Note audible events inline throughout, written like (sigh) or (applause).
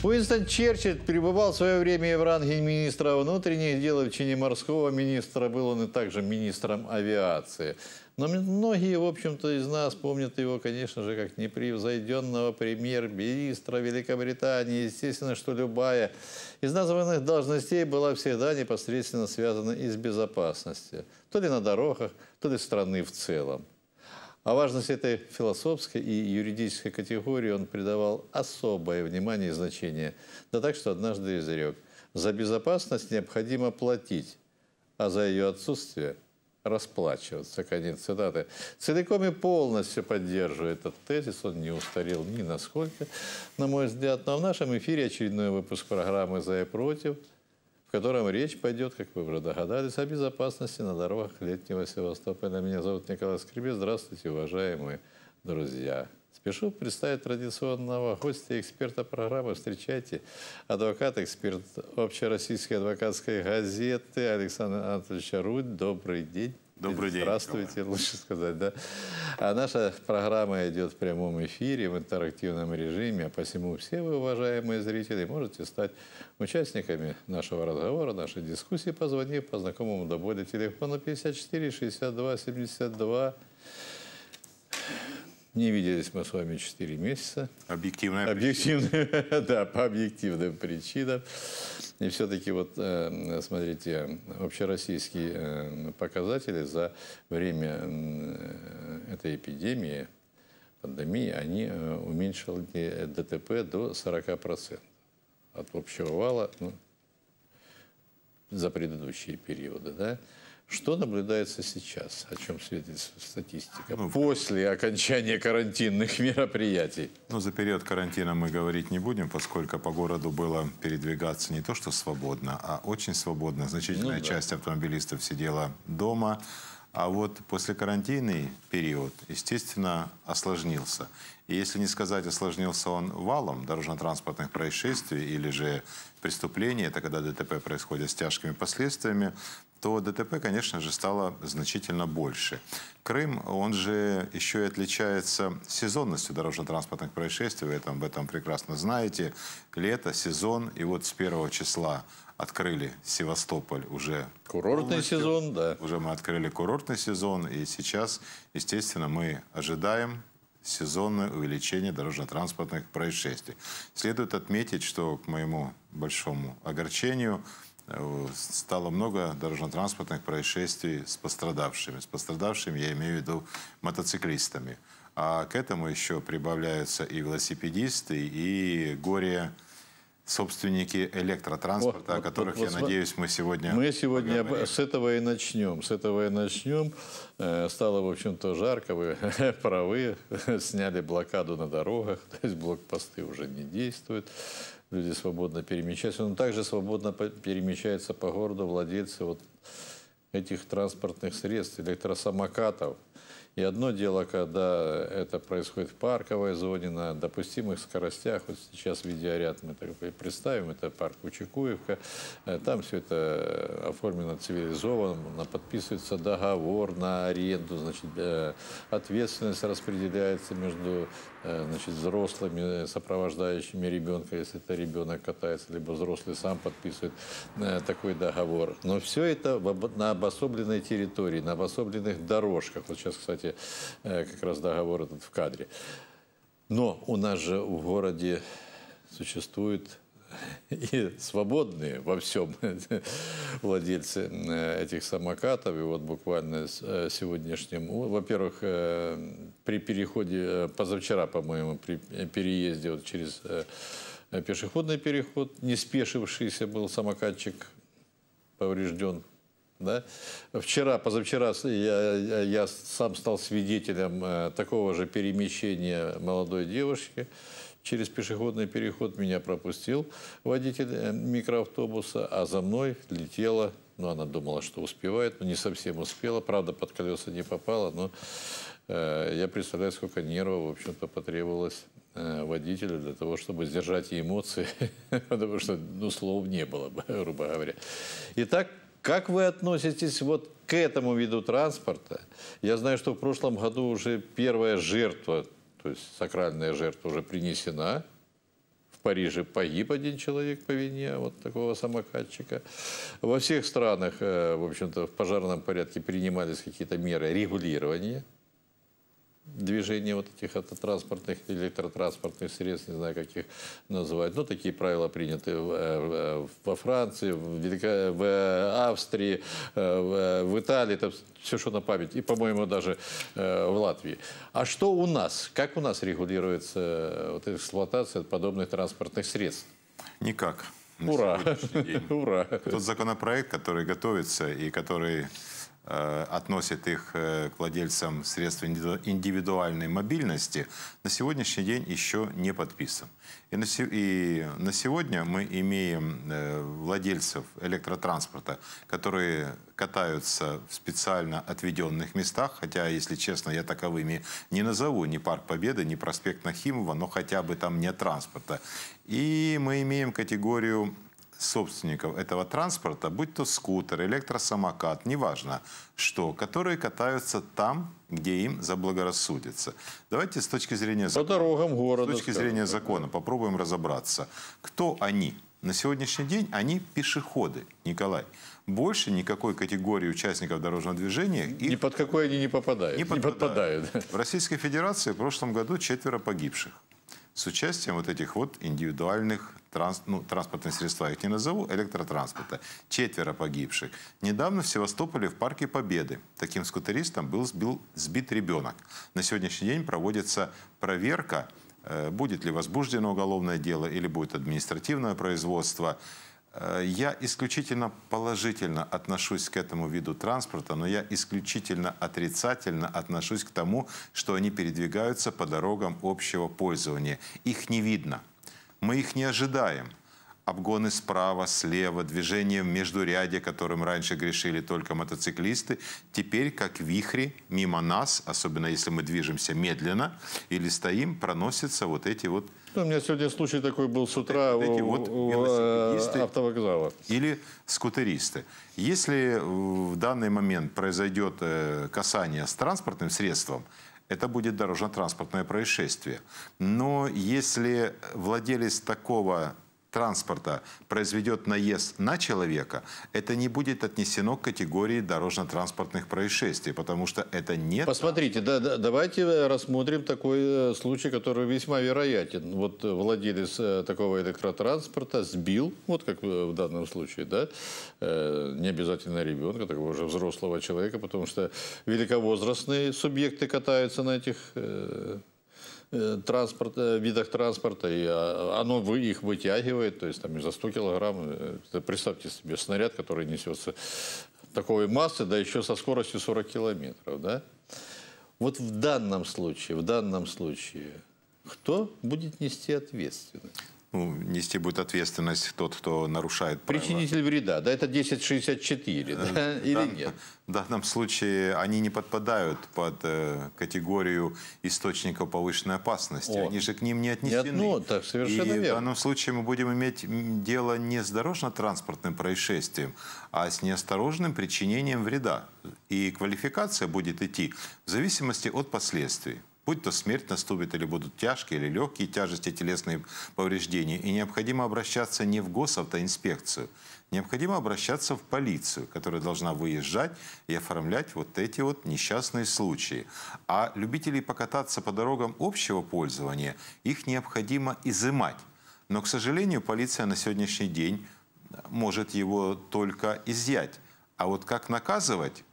Уинстон Черчилль пребывал в свое время в ранге министра внутренних дел, и в чине морского министра был он и также министром авиации. Но многие, в общем-то, из нас помнят его, конечно же, как непревзойденного премьер-министра Великобритании. Естественно, что любая из названных должностей была всегда непосредственно связана и с безопасностью. То ли на дорогах, то ли страны в целом. А важность этой философской и юридической категории он придавал особое внимание и значение. Да так, что однажды изрек. За безопасность необходимо платить, а за ее отсутствие – расплачиваться. Конец цитаты. Целиком и полностью поддерживаю этот тезис. Он не устарел ни насколько, на мой взгляд. Но в нашем эфире очередной выпуск программы «За и против», в котором речь пойдет, как вы уже догадались, о безопасности на дорогах летнего Севастополя. Меня зовут Николай Скребец. Здравствуйте, уважаемые друзья. Спешу представить традиционного гостя, эксперта программы. Встречайте, адвокат, эксперт общероссийской адвокатской газеты Александр Анатольевич Рудь. Добрый день. Добрый день. Здравствуйте, Николай. лучше сказать, да. А наша программа идет в прямом эфире, в интерактивном режиме, а посему все вы, уважаемые зрители, можете стать участниками нашего разговора, нашей дискуссии, позвонив по знакомому до боли телефону 54 62 72 не виделись мы с вами 4 месяца. Объективная Объективная, (laughs) да, по объективным причинам. И все-таки вот, э, смотрите, общероссийские э, показатели за время э, этой эпидемии, пандемии, они уменьшили ДТП до 40% от общего вала ну, за предыдущие периоды. Да? Что наблюдается сейчас? О чем свидетельствует статистика? Ну, После окончания карантинных (laughs) мероприятий. Ну, за период карантина мы говорить не будем, поскольку по городу было передвигаться не то что свободно, а очень свободно. Значительная ну, да. часть автомобилистов сидела дома. А вот после карантинный период, естественно, осложнился. И если не сказать, осложнился он валом дорожно-транспортных происшествий или же преступлений, это когда ДТП происходит с тяжкими последствиями, то ДТП, конечно же, стало значительно больше. Крым, он же еще и отличается сезонностью дорожно-транспортных происшествий, вы этом, об этом прекрасно знаете. Лето, сезон, и вот с первого числа открыли Севастополь уже. Курортный сезон, да. Уже мы открыли курортный сезон, и сейчас, естественно, мы ожидаем сезонное увеличение дорожно-транспортных происшествий. Следует отметить, что, к моему большому огорчению, стало много дорожно-транспортных происшествий с пострадавшими. С пострадавшими я имею в виду мотоциклистами. А к этому еще прибавляются и велосипедисты, и горе собственники электротранспорта, вот, о которых, вот, вот, я надеюсь, мы сегодня Мы сегодня поговорим. с этого и начнем. С этого и начнем. Э, стало, в общем-то, жарко, вы (laughs) правы, (laughs) сняли блокаду на дорогах, (laughs) то есть блокпосты уже не действуют люди свободно перемещаются. Но также свободно перемещаются по городу владельцы вот этих транспортных средств, электросамокатов – и одно дело, когда это происходит в парковой зоне, на допустимых скоростях. Вот сейчас видеоряд мы так представим, это парк Учекуевка. Э, там все это оформлено цивилизованно, подписывается договор на аренду, значит, э, ответственность распределяется между э, значит, взрослыми, сопровождающими ребенка, если это ребенок катается, либо взрослый сам подписывает такой договор. Но все это на обособленной территории, на обособленных дорожках. Вот сейчас, кстати, кстати, э, как раз договор этот в кадре. Но у нас же в городе существуют (laughs) и свободные во всем (laughs) владельцы э, этих самокатов. И вот буквально с э, сегодняшним, во-первых, при переходе, позавчера, по-моему, при переезде вот через пешеходный переход, не спешившийся был самокатчик поврежден да? Вчера, позавчера я, я сам стал свидетелем э, такого же перемещения молодой девушки через пешеходный переход. Меня пропустил водитель э, микроавтобуса, а за мной летела, ну, она думала, что успевает, но не совсем успела. Правда, под колеса не попала, но э, я представляю, сколько нервов, в общем-то, потребовалось э, водителю для того, чтобы сдержать эмоции, (laughs) потому что, ну, слов не было, грубо говоря. Итак, как вы относитесь вот к этому виду транспорта? Я знаю, что в прошлом году уже первая жертва, то есть сакральная жертва уже принесена в Париже погиб один человек по вине вот такого самокатчика. Во всех странах, э, в общем-то, в пожарном порядке принимались какие-то меры регулирования движения вот этих автотранспортных, электротранспортных средств, не знаю, как их называют. Ну, такие правила приняты э, во Франции, в, в Австрии, э, в Италии, это все, что на память, и, по-моему, даже э, в Латвии. А что у нас? Как у нас регулируется вот эксплуатация подобных транспортных средств? Никак. Ура! (laughs) Ура! Тот законопроект, который готовится и который Э, относит их э, к владельцам средств индивидуальной мобильности, на сегодняшний день еще не подписан. И на, и на сегодня мы имеем э, владельцев электротранспорта, которые катаются в специально отведенных местах, хотя, если честно, я таковыми не назову ни Парк Победы, ни проспект Нахимова, но хотя бы там нет транспорта. И мы имеем категорию собственников этого транспорта, будь то скутер, электросамокат, неважно что, которые катаются там, где им заблагорассудится. Давайте с точки зрения закона, По дорогам города, с точки зрения закона попробуем разобраться. Кто они? На сегодняшний день они пешеходы, Николай. Больше никакой категории участников дорожного движения... Ни под какой они не попадают. Не, не подпадают. В Российской Федерации в прошлом году четверо погибших с участием вот этих вот индивидуальных транс, ну, транспортных средств, я их не назову, электротранспорта. Четверо погибших. Недавно в Севастополе в Парке Победы таким скутеристом был сбил, сбит ребенок. На сегодняшний день проводится проверка, э, будет ли возбуждено уголовное дело или будет административное производство. Э, я исключительно положительно отношусь к этому виду транспорта, но я исключительно отрицательно отношусь к тому, что они передвигаются по дорогам общего пользования. Их не видно. Мы их не ожидаем обгоны справа, слева, движение в междуряде, которым раньше грешили только мотоциклисты, теперь как вихри мимо нас, особенно если мы движемся медленно или стоим, проносятся вот эти вот у меня сегодня случай такой был с утра вот эти у, вот у э, автовокзала. Или скутеристы. Если в данный момент произойдет э, касание с транспортным средством, это будет дорожно-транспортное происшествие. Но если владелец такого транспорта произведет наезд на человека, это не будет отнесено к категории дорожно-транспортных происшествий, потому что это не... Посмотрите, да, да, давайте рассмотрим такой э, случай, который весьма вероятен. Вот владелец э, такого электротранспорта сбил, вот как в данном случае, да, э, не обязательно ребенка, такого уже взрослого человека, потому что великовозрастные субъекты катаются на этих Э, транспорта, видах транспорта, и а, оно их вытягивает, то есть там за 100 килограмм, э, представьте себе снаряд, который несется такой массы, да еще со скоростью 40 километров, да? Вот в данном случае, в данном случае, кто будет нести ответственность? Ну, нести будет ответственность тот, кто нарушает правила. Причинитель вреда, да, это 1064, да, да или дан, нет? В данном случае они не подпадают под э, категорию источников повышенной опасности. О. Они же к ним не отнесены. Нет, ну, так совершенно И верно. в данном случае мы будем иметь дело не с дорожно-транспортным происшествием, а с неосторожным причинением вреда. И квалификация будет идти в зависимости от последствий будь то смерть наступит, или будут тяжкие или легкие тяжести, телесные повреждения. И необходимо обращаться не в госавтоинспекцию, необходимо обращаться в полицию, которая должна выезжать и оформлять вот эти вот несчастные случаи. А любителей покататься по дорогам общего пользования, их необходимо изымать. Но, к сожалению, полиция на сегодняшний день может его только изъять. А вот как наказывать,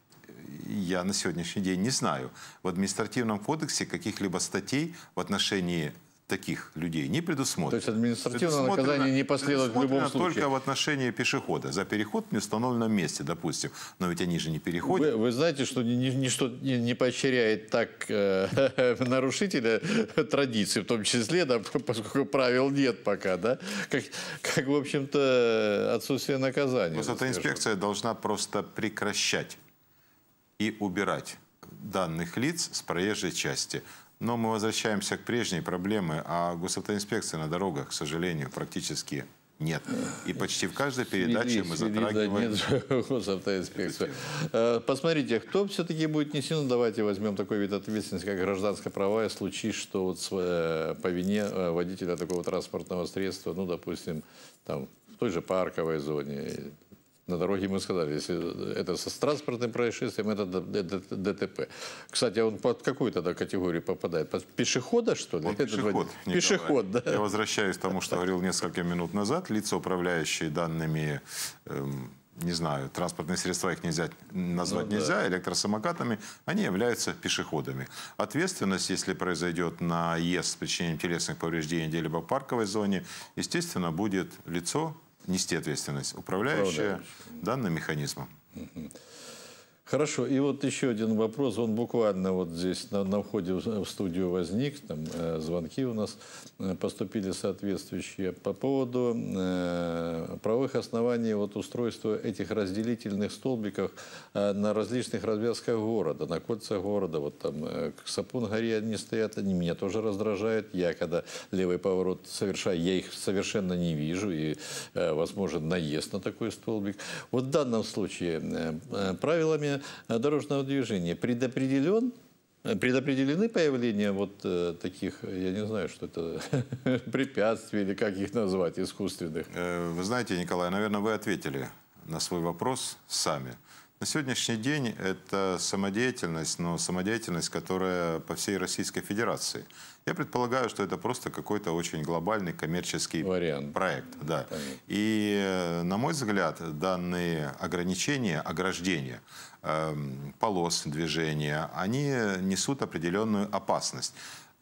я на сегодняшний день не знаю. В административном кодексе каких-либо статей в отношении таких людей не предусмотрено. То есть административное наказание не последует в любом случае? только в отношении пешехода. За переход в неустановленном месте, допустим. Но ведь они же не переходят. Вы, вы знаете, что ничто не, поощряет так э, (laughs) нарушителя традиций, в том числе, да, поскольку правил нет пока, да, как, как в общем-то, отсутствие наказания. инспекция должна просто прекращать и убирать данных лиц с проезжей части. Но мы возвращаемся к прежней проблеме, а госавтоинспекция на дорогах, к сожалению, практически нет. И почти в каждой передаче Свели, мы затрагиваем... Нет (laughs) госавтоинспекцию. Э, Посмотрите, кто все-таки будет несен, ну, давайте возьмем такой вид ответственности, как гражданское право, и случись, что вот э, по вине э, водителя такого транспортного средства, ну, допустим, там, в той же парковой зоне, на дороге мы сказали, если это с транспортным происшествием, это ДТП. Кстати, он под какую тогда категорию попадает? Под пешехода, что ли? Он пешеход. Пешеход, да. Я возвращаюсь к тому, что говорил несколько минут назад. Лица, управляющие данными, эм, не знаю, транспортные средства, их нельзя назвать Ну да. нельзя, электросамокатами, они являются пешеходами. Ответственность, если произойдет наезд с причинением телесных повреждений где-либо в парковой зоне, естественно, будет лицо нести ответственность, управляющее данным механизмом. Хорошо, и вот еще один вопрос, он буквально вот здесь на, на входе в в студию возник, там э, звонки у нас э, поступили соответствующие по поводу э, правовых оснований вот устройства этих разделительных столбиков э, на различных развязках города, на кольцах города, вот там э, к Сапун-горе они стоят, они меня тоже раздражают, я когда левый поворот совершаю, я их совершенно не вижу, и э, возможен наезд на такой столбик. Вот в данном случае э, э, правилами э, дорожного движения предопределен э, Предопределены появление вот э, таких, я не знаю, что это, (laughs) препятствий или как их назвать, искусственных. Э, Вы знаете, Николай, наверное, вы ответили на свой вопрос сами. На сегодняшний день это самодеятельность, но самодеятельность, которая по всей Российской Федерации. Я предполагаю, что это просто какой-то очень глобальный коммерческий Вариант. проект. Да. И, э, на мой взгляд, данные ограничения, ограждения эм, полос движения, они несут определенную опасность.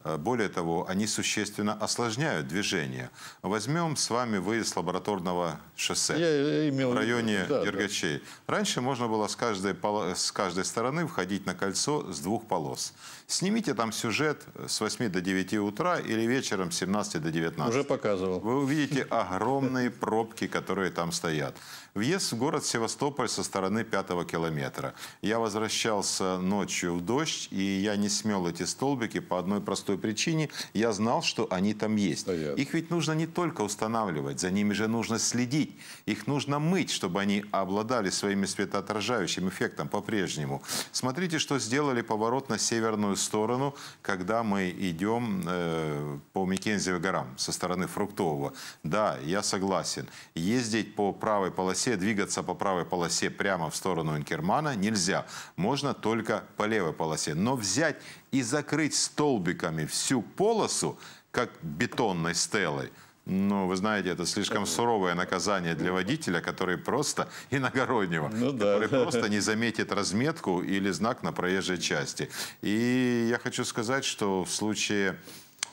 Э, Более того, они существенно осложняют движение. Возьмем с вами выезд лабораторного шоссе Я имел в районе да, да. Дергачей. Раньше можно было с каждой, с каждой стороны входить на кольцо с двух полос. Снимите там сюжет с 8 до 9 утра или вечером с 17 до 19. Уже показывал. Вы увидите огромные пробки, которые там стоят. Въезд в город Севастополь со стороны пятого километра. Я возвращался ночью в дождь, и я не смел эти столбики по одной простой причине. Я знал, что они там есть. Понятно. Их ведь нужно не только устанавливать, за ними же нужно следить. Их нужно мыть, чтобы они обладали своим светоотражающим эффектом по-прежнему. Смотрите, что сделали поворот на северную сторону, когда мы идем э, по Микензиевым горам со стороны Фруктового. Да, я согласен. Ездить по правой полосе, двигаться по правой полосе прямо в сторону Инкермана нельзя. Можно только по левой полосе. Но взять и закрыть столбиками всю полосу, как бетонной стелой, ну, вы знаете, это слишком суровое наказание для водителя, который просто (laughs) иногороднего, Ну да. который (laughs) просто не заметит разметку или знак на проезжей части. И я хочу сказать, что в случае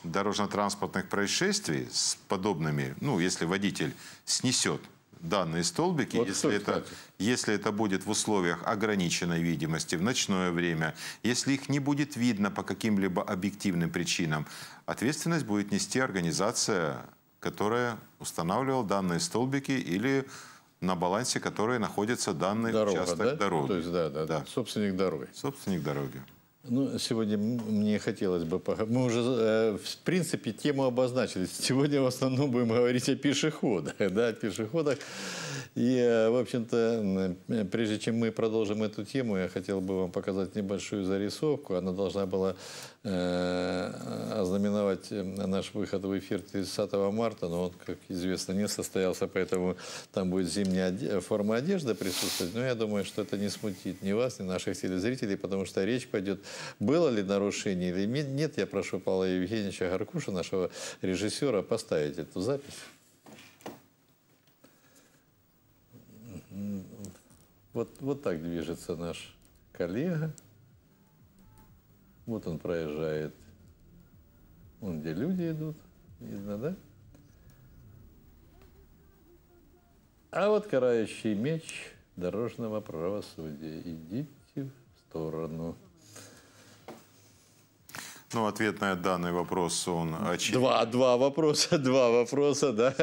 дорожно-транспортных происшествий с подобными, ну, если водитель снесет данные столбики, Вот если, это, кстати? если это будет в условиях ограниченной видимости, в ночное время, если их не будет видно по каким-либо объективным причинам, ответственность будет нести организация, которая устанавливала данные столбики или на балансе которой находится данный Дорога, участок да? дороги. То есть, да, да, Да. собственник дороги. Собственник дороги. Ну, сегодня мне хотелось бы... Мы уже, э, в принципе, тему обозначили. Сегодня в основном будем говорить о пешеходах. (laughs) Да, о пешеходах. И, э, в общем-то, э, прежде чем мы продолжим эту тему, я хотел бы вам показать небольшую зарисовку. Она должна была ознаменовать э, наш выход в эфир 30 марта, но он, как известно, не состоялся, поэтому там будет зимняя оде- форма одежды присутствовать. Но я думаю, что это не смутит ни вас, ни наших телезрителей, потому что речь пойдет, было ли нарушение или нет. Я прошу Павла Евгеньевича Гаркуша, нашего режиссера, поставить эту запись. Вот, вот так движется наш коллега. Вот он проезжает. Вон где люди идут. Видно, да? А вот карающий меч дорожного правосудия. Идите в сторону. Ну, ответ на данный вопрос, он очевиден. Два, два вопроса, (laughs) два вопроса, да.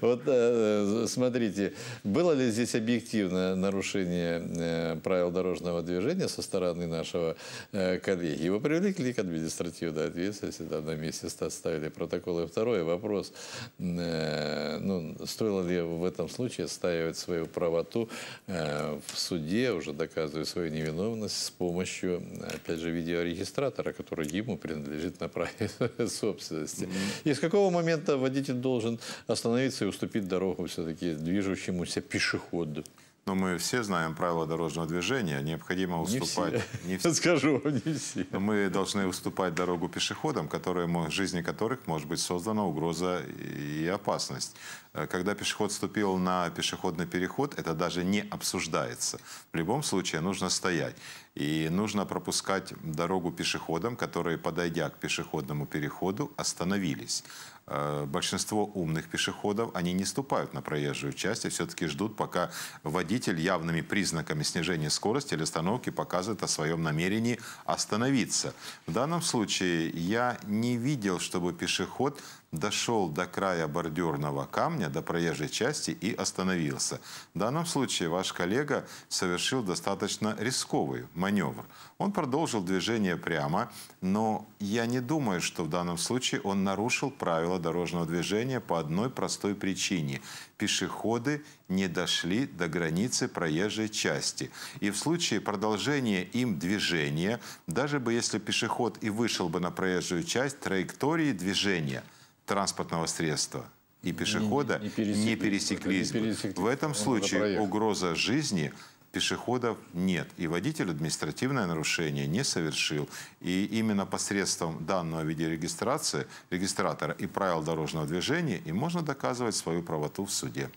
Вот э, смотрите, было ли здесь объективное нарушение э, правил дорожного движения со стороны нашего э, коллеги? Его привлекли к административной ответственности, там на месте ставили протокол. И второй вопрос, ну, стоило ли в этом случае отстаивать свою правоту в суде, уже доказывая свою невиновность с помощью, опять же, видеорегистратора, который ему принадлежит на праве (laughs) собственности. И с какого момента водитель должен остановиться и уступить дорогу все-таки движущемуся пешеходу? Но мы все знаем правила дорожного движения. Необходимо уступать... (laughs) (laughs) Не все. Не Скажу, не все. Мы должны уступать дорогу пешеходам, которые, в жизни которых может быть создана угроза и опасность. Э, когда пешеход вступил на пешеходный переход, это даже не обсуждается. В любом случае нужно стоять. И нужно пропускать дорогу пешеходам, которые, подойдя к пешеходному переходу, остановились. Э, большинство умных пешеходов, они не ступают на проезжую часть, и все-таки ждут, пока водитель явными признаками снижения скорости или остановки показывает о своем намерении остановиться. В данном случае я не видел, чтобы пешеход дошел до края бордюрного камня, до проезжей части и остановился. В данном случае ваш коллега совершил достаточно рисковый маневр. Он продолжил движение прямо, но я не думаю, что в данном случае он нарушил правила дорожного движения по одной простой причине. Пешеходы не дошли до границы проезжей части. И в случае продолжения им движения, даже бы если пешеход и вышел бы на проезжую часть, траектории движения – транспортного средства и пешехода не, не, не пересеклись, не пересеклись. В этом случае угроза жизни пешеходов нет. И водитель административное нарушение не совершил. И именно посредством данного видеорегистрации, регистратора и правил дорожного движения и можно доказывать свою правоту в суде.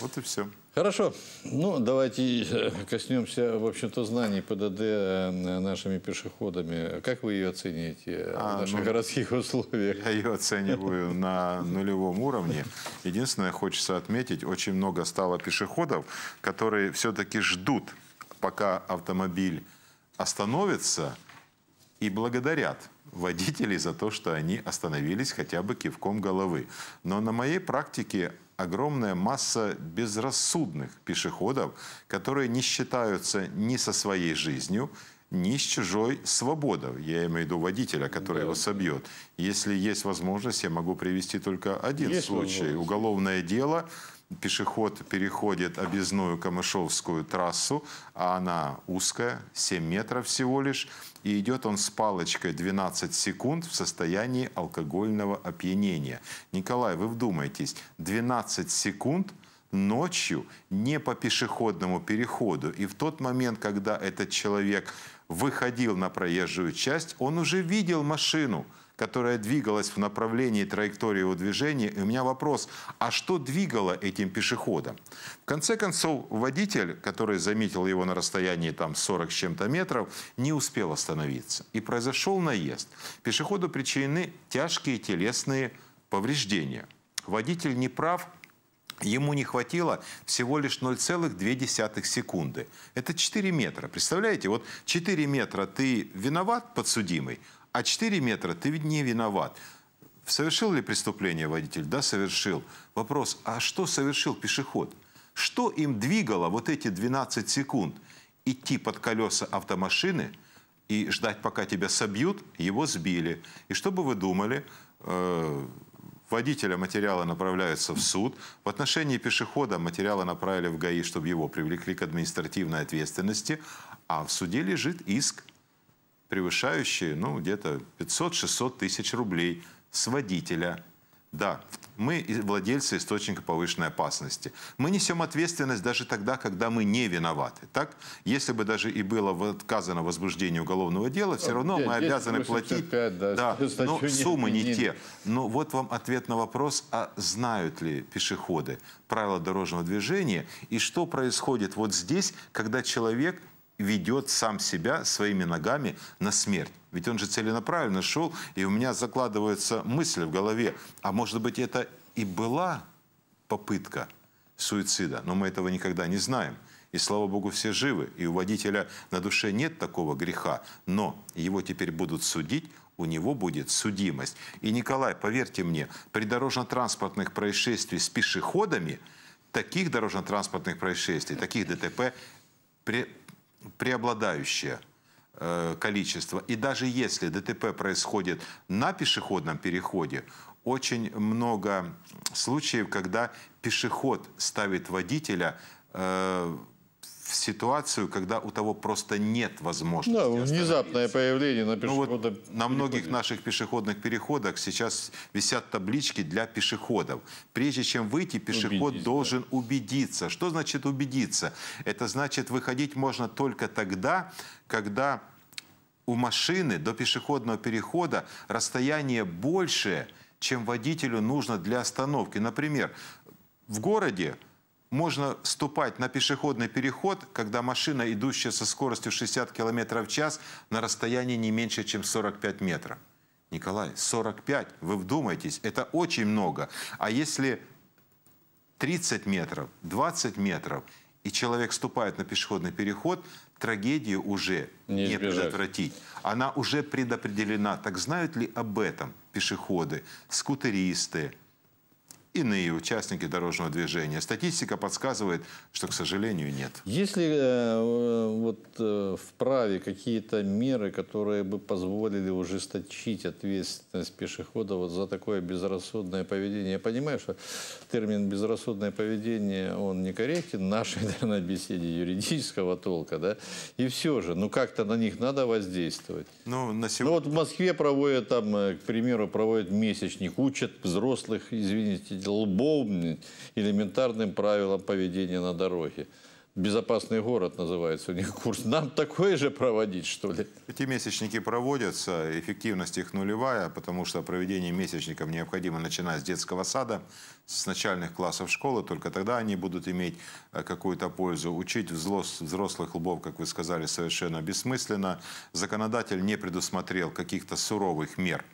Вот и все. Хорошо. Ну, давайте э, коснемся, в общем-то, знаний ПДД э, нашими пешеходами. Как вы ее оцените а, в наших ну, городских условиях? Я ее оцениваю на нулевом уровне. Единственное, хочется отметить, очень много стало пешеходов, которые все-таки ждут, пока автомобиль остановится, и благодарят водителей за то, что они остановились хотя бы кивком головы. Но на моей практике огромная масса безрассудных пешеходов, которые не считаются ни со своей жизнью, ни с чужой свободой. Я имею в виду водителя, который да. его собьет. Если есть возможность, я могу привести только один есть случай. Уголовное дело пешеход переходит объездную Камышовскую трассу, а она узкая, 7 метров всего лишь, и идет он с палочкой 12 секунд в состоянии алкогольного опьянения. Николай, вы вдумайтесь, 12 секунд ночью не по пешеходному переходу. И в тот момент, когда этот человек выходил на проезжую часть, он уже видел машину – которая двигалась в направлении траектории его движения. И у меня вопрос, а что двигало этим пешеходом? В конце концов, водитель, который заметил его на расстоянии там 40 с чем-то метров, не успел остановиться. И произошел наезд. Пешеходу причинены тяжкие телесные повреждения. Водитель не прав, Ему не хватило всего лишь 0,2 секунды. Это 4 метра. Представляете, вот 4 метра ты виноват, подсудимый, а 4 метра ты ведь не виноват. Совершил ли преступление водитель? Да, совершил. Вопрос, а что совершил пешеход? Что им двигало вот эти 12 секунд? Идти под колеса автомашины и ждать, пока тебя собьют, его сбили. И что бы вы думали? Э, водителя материалы направляются в суд. В отношении пешехода материалы направили в ГАИ, чтобы его привлекли к административной ответственности. А в суде лежит иск превышающие ну, где-то 500-600 тысяч рублей с водителя. Да, мы владельцы источника повышенной опасности. Мы несем ответственность даже тогда, когда мы не виноваты. Так? Если бы даже и было отказано возбуждение уголовного дела, все равно мы обязаны платить. да, да, (laughs) но суммы не те. Но вот вам ответ на вопрос, а знают ли пешеходы правила дорожного движения и что происходит вот здесь, когда человек ведет сам себя своими ногами на смерть. Ведь он же целенаправленно шел, и у меня закладывается мысль в голове, а может быть это и была попытка суицида, но мы этого никогда не знаем. и слава богу, все живы. И у водителя на душе нет такого греха, но его теперь будут судить, у него будет судимость. И, Николай, поверьте мне, при дорожно-транспортных происшествиях с пешеходами, таких дорожно-транспортных происшествий, таких ДТП пре преобладающее э, количество. И даже если ДТП происходит на пешеходном переходе, очень много случаев, когда пешеход ставит водителя э, в ситуацию, когда у того просто нет возможности. Да, внезапное появление на пешеходном ну, вот На многих наших пешеходных переходах сейчас висят таблички для пешеходов. Прежде чем выйти, пешеход Убедись, должен да. убедиться. Что значит убедиться? Это значит, выходить можно только тогда, когда у машины до пешеходного перехода расстояние большее, чем водителю нужно для остановки. Например, в городе можно ступать на пешеходный переход, когда машина, идущая со скоростью 60 км в час, на расстоянии не меньше, чем 45 метров. Николай, 45, вы вдумайтесь, это очень много. А если 30 метров, 20 метров, и человек ступает на пешеходный переход, трагедию уже не, не предотвратить. Она уже предопределена. Так знают ли об этом пешеходы, скутеристы, иные участники дорожного движения. Статистика подсказывает, что, к сожалению, нет. Если э, вот э, в праве какие-то меры, которые бы позволили ужесточить ответственность пешехода вот за такое безрассудное поведение, я понимаю, что термин безрассудное поведение, он некорректен в нашей, (laughs) наверное, беседе юридического толка, да, и все же, ну как-то на них надо воздействовать. Ну, на сегодня... ну вот в Москве проводят там, э, к примеру, проводят месячник, учат взрослых, извините, лбом элементарным правилам поведения на дороге. Безопасный город называется у них курс. Нам такое же проводить, что ли? Эти месячники проводятся, эффективность их нулевая, потому что проведение месячников необходимо начинать с детского сада, с начальных классов школы, только тогда они будут иметь э, какую-то пользу. Учить взрослых лбов, как вы сказали, совершенно бессмысленно. Законодатель не предусмотрел каких-то суровых мер –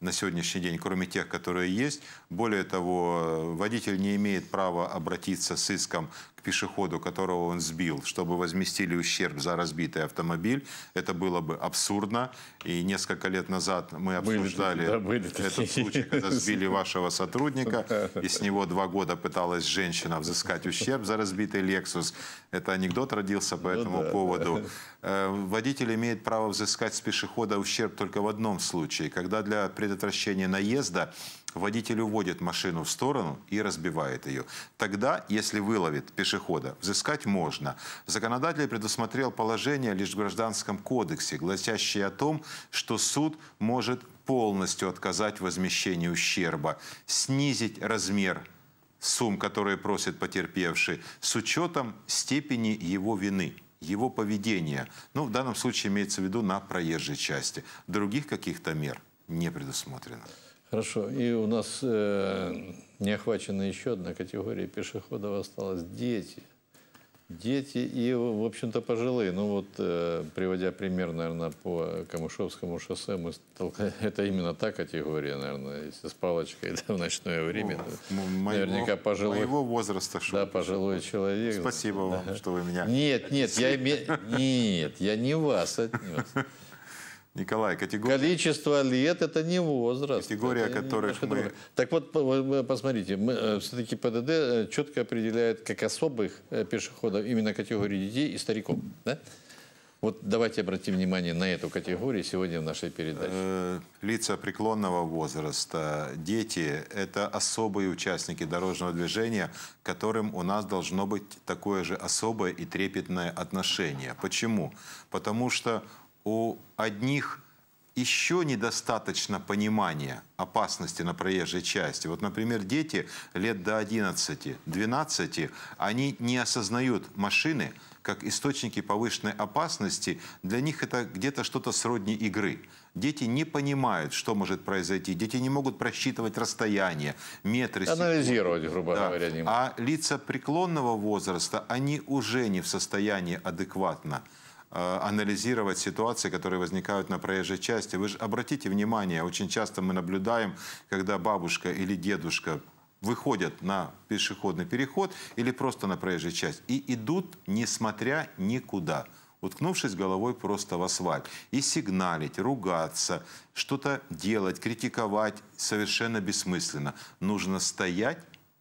на сегодняшний день, кроме тех, которые есть. Более того, водитель не имеет права обратиться с иском к пешеходу, которого он сбил, чтобы возместили ущерб за разбитый автомобиль. Это было бы абсурдно. И несколько лет назад мы обсуждали были, да, были этот случай, когда сбили вашего сотрудника, и с него два года пыталась женщина взыскать ущерб за разбитый «Лексус». Это анекдот родился по ну, этому да, поводу. (laughs) Э, водитель имеет право взыскать с пешехода ущерб только в одном случае, когда для предотвращения наезда водитель уводит машину в сторону и разбивает ее. Тогда, если выловит пешехода, взыскать можно. Законодатель предусмотрел положение лишь в Гражданском кодексе, гласящее о том, что суд может полностью отказать в возмещении ущерба, снизить размер сумм, которые просит потерпевший, с учетом степени его вины его поведения. Ну, в данном случае имеется в виду на проезжей части. Других каких-то мер не предусмотрено. Хорошо. И у нас э, не охвачена еще одна категория пешеходов осталась – дети. Дети и, в общем-то, пожилые. Ну вот, э, приводя пример, наверное, по Камышовскому шоссе, мы толка... (laughs) это именно та категория, наверное, если с палочкой (laughs) да, в ночное время. Ну, моего, наверняка пожилой. Моего возраста. Да, пожилой человек. Спасибо да. вам, что вы меня... Нет, нет, я, (laughs) нет, я не вас отнес. Николай, категория... Количество лет – это не возраст. Категория, это которых мы... Другое. Так вот, посмотрите, мы, э, все-таки ПДД э, четко определяет как особых э, пешеходов именно категории детей и стариков. Да? Вот давайте обратим внимание на эту категорию сегодня в нашей передаче. Лица преклонного возраста, дети – это особые участники дорожного движения, которым у нас должно быть такое же особое и трепетное отношение. Почему? Потому что у одних еще недостаточно понимания опасности на проезжей части. Вот, например, дети лет до 11-12, они не осознают машины как источники повышенной опасности. Для них это где-то что-то сродни игры. Дети не понимают, что может произойти. Дети не могут просчитывать расстояние, метры. Анализировать, грубо да. говоря. Не а лица преклонного возраста, они уже не в состоянии адекватно анализировать ситуации, которые возникают на проезжей части. Вы же обратите внимание, очень часто мы наблюдаем, когда бабушка или дедушка выходят на пешеходный переход или просто на проезжую часть и идут, несмотря никуда уткнувшись головой просто в асфальт. И сигналить, ругаться, что-то делать, критиковать совершенно бессмысленно. Нужно стоять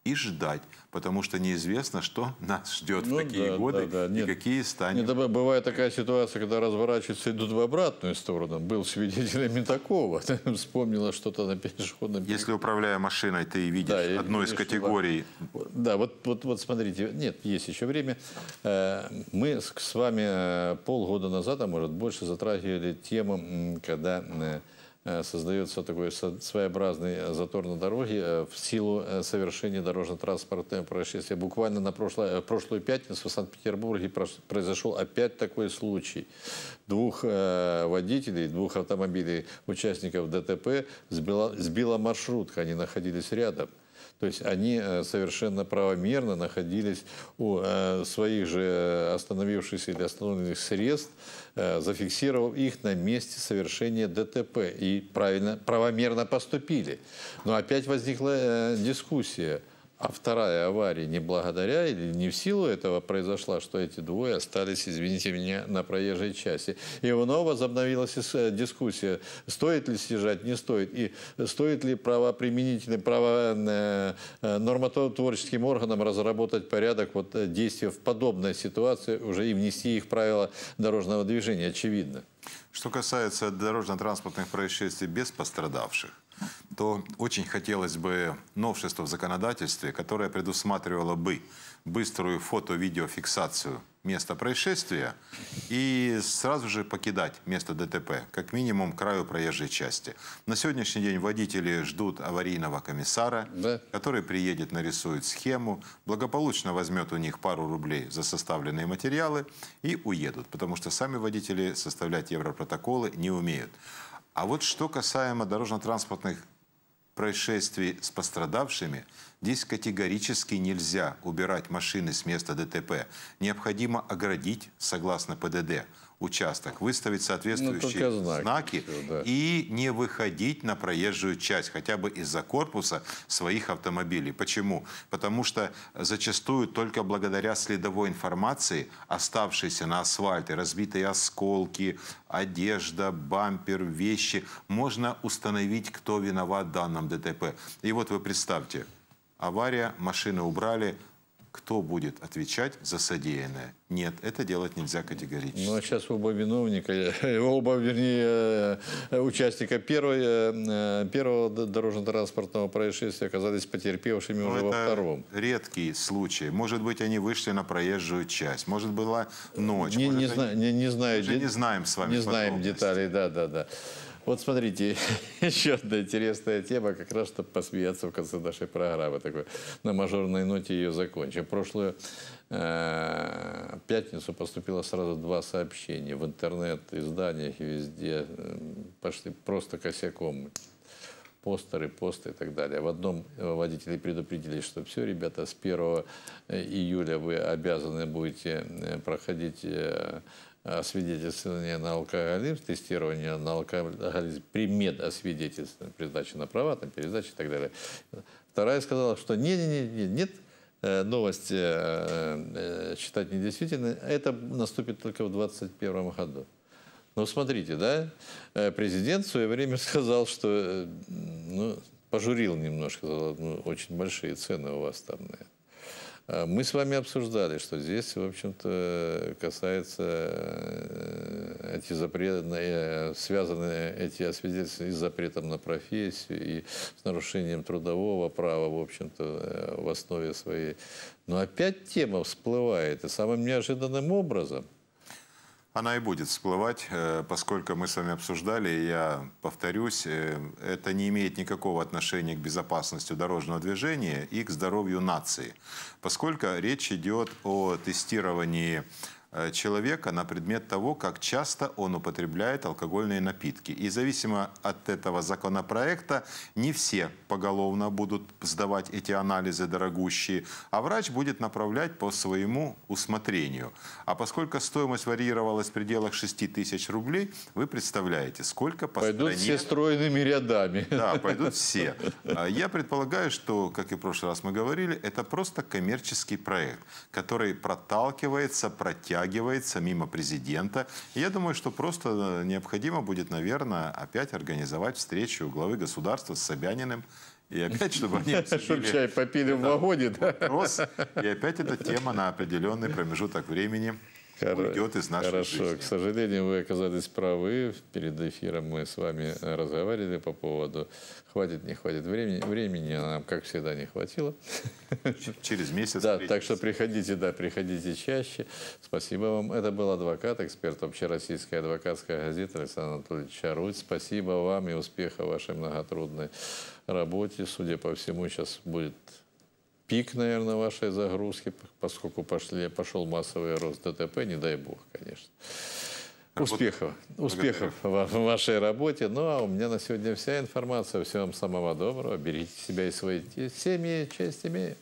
и ждать, потому что неизвестно, что нас ждет ну, в такие да, годы да, да. и какие станет. Нет, бывает такая ситуация, когда разворачиваются идут в обратную сторону. Был свидетелем такого. (laughs) Вспомнила что-то на пешеходном Если управляя машиной, ты видишь да, одну из категорий. Да, вот, вот, вот смотрите, нет, есть еще время. Э, мы с вами э, полгода назад, а может больше, затрагивали тему, когда Э, создается такой своеобразный затор на дороге э, в силу э, совершения дорожно-транспортного происшествия. Буквально на прошлой, прошлую пятницу в Санкт-Петербурге произошел опять такой случай. Двух водителей, двух автомобилей, участников ДТП сбила, сбила маршрутка. Они находились рядом. То есть они э, совершенно правомерно находились у э, своих же э, остановившихся или остановленных средств, зафиксировав их на месте совершения ДТП и правильно, правомерно поступили. Но опять возникла дискуссия – а вторая авария не благодаря или не в силу этого произошла, что эти двое остались, извините меня, на проезжей части. И вновь возобновилась э, дискуссия, стоит ли съезжать, не стоит. И стоит ли правоприменительным, право, э, э, нормотворческим органам разработать порядок вот, действия в подобной ситуации уже и внести их в правила дорожного движения, очевидно. Что касается дорожно-транспортных происшествий без пострадавших, то очень хотелось бы новшества в законодательстве, которое предусматривало бы быструю фото-видеофиксацию места происшествия и сразу же покидать место ДТП, как минимум краю проезжей части. На сегодняшний день водители ждут аварийного комиссара, да. который приедет, нарисует схему, благополучно возьмет у них пару рублей за составленные материалы и уедут, потому что сами водители составлять европротоколы не умеют. А вот что касаемо дорожно-транспортных происшествий с пострадавшими, здесь категорически нельзя убирать машины с места ДТП. Необходимо оградить, согласно ПДД, участок, выставить соответствующие ну, знак, знаки все, да. и не выходить на проезжую часть, хотя бы из-за корпуса своих автомобилей. Почему? Потому что зачастую только благодаря следовой информации, оставшейся на асфальте, разбитые осколки, одежда, бампер, вещи, можно установить, кто виноват в данном ДТП. И вот вы представьте, авария, машины убрали, кто будет отвечать за содеянное? Нет, это делать нельзя категорически. Ну, а сейчас оба виновника, оба, вернее, э, участника первой, э, первого дорожно-транспортного происшествия оказались потерпевшими Но ну, уже во втором. редкий случай. Может быть, они вышли на проезжую часть. Может, была ночь. Не, не, зна, не, не знаю. Мы не знаем с вами Не знаем деталей, да, да, да. Вот смотрите, (laughs) еще одна интересная тема, как раз, чтобы посмеяться в конце нашей программы. Такой, на мажорной ноте ее закончим. Прошлую э, пятницу поступило сразу два сообщения в интернет, изданиях и везде. Э, пошли просто косяком постеры, посты и так далее. В одном водители предупредили, что все, ребята, с 1 э, июля вы обязаны будете э, проходить освидетельствование на алкоголизм, тестирование на алкоголизм при медосвидетельствовании, при сдаче на права, там, передаче и так далее. Вторая сказала, что нет, нет, нет, нет, э, новость э, э, считать недействительно, это наступит только в 2021 году. Но смотрите, да, президент в свое время (laughs) сказал, что, ну, пожурил немножко, ну, очень большие цены у вас там на это. А, мы с вами обсуждали, что здесь, в общем-то, касается э, эти запреты, э, связаны эти освидетельствования с запретом на профессию и с нарушением трудового права, в общем-то, э, в основе своей. Но опять тема всплывает, и самым неожиданным образом – она и будет всплывать, э, поскольку мы с вами обсуждали, я повторюсь, э, это не имеет никакого отношения к безопасности дорожного движения и к здоровью нации, поскольку речь идет о тестировании человека на предмет того, как часто он употребляет алкогольные напитки. И зависимо от этого законопроекта, не все поголовно будут сдавать эти анализы дорогущие, а врач будет направлять по своему усмотрению. А поскольку стоимость варьировалась в пределах 6 тысяч рублей, вы представляете, сколько по Пойдут стране... все стройными рядами. Да, пойдут все. А Я предполагаю, что, как и в прошлый раз мы говорили, это просто коммерческий проект, который проталкивается, протягивается мимо президента. И я думаю, что просто необходимо будет, наверное, опять организовать встречу главы государства с Собяниным. И опять, чтобы они (laughs) Чтобы чай попили в вагоне, да? вопрос. И опять эта тема на определенный промежуток времени уйдет из нашей Хорошо. жизни. К сожалению, вы оказались правы. Перед эфиром мы с вами разговаривали по поводу хватит, не хватит времени. Времени нам, как всегда, не хватило. Через месяц Да, так что приходите, да, приходите чаще. Спасибо вам. Это был адвокат, эксперт общероссийской адвокатской газеты Александр Анатольевич Чаруть. Спасибо вам и успеха вашей многотрудной работе. Судя по всему, сейчас будет пик, наверное, вашей загрузки, поскольку пошли, пошел массовый рост ДТП, не дай бог, конечно. Успехов, успехов в вашей работе. Ну, а у меня на сегодня вся информация. Всего вам самого доброго. Берегите себя и свои семьи. Честь имею.